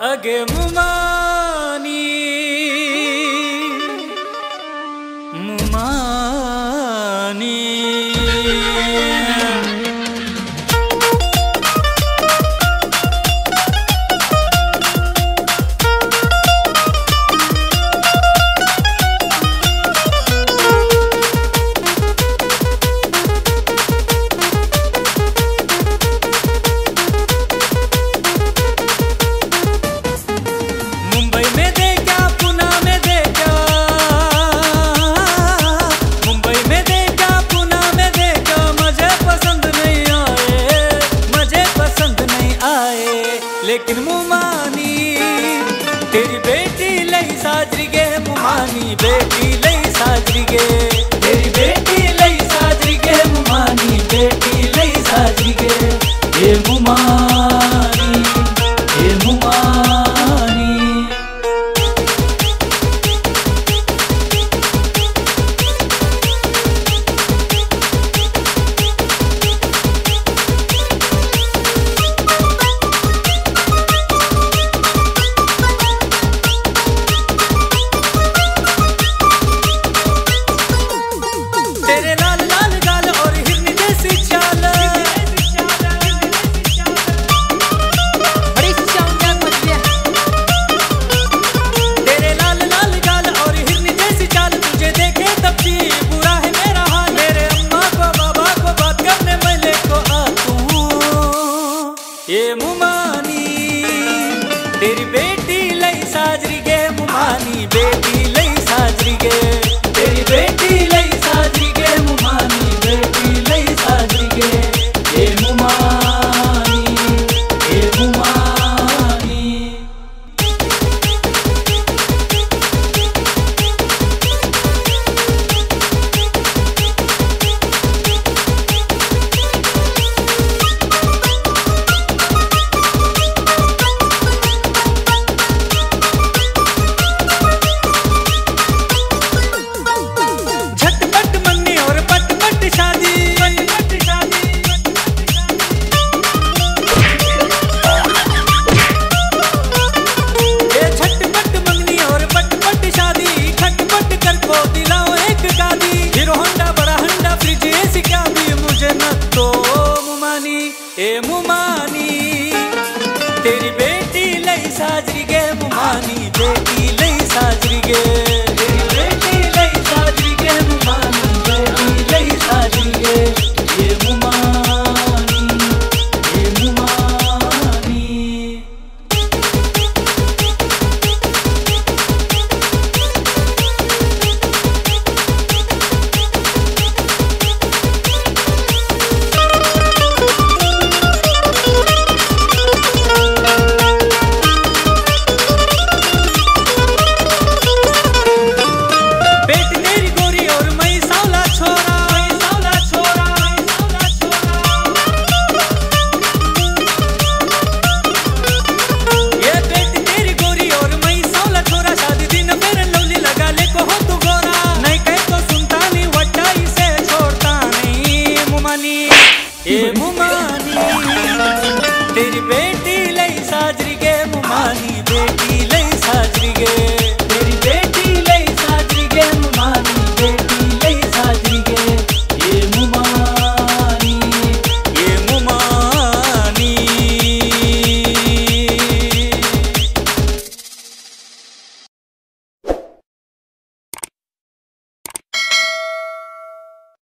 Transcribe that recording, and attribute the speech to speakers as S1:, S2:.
S1: अगे मुमा लई साजरिगे, मुमानी बेटी लई साजरिगे। मेरी बेटी लई साजरिगे, मुमानी बेटी लई साजरिगे। ये मुमा तेरी बेटी लई साजरी गे मुमानी बेटी लई साजरी गे। तो मुमानी ए मुमानी तेरी बेटी लई साजरी के मुमानी बेटी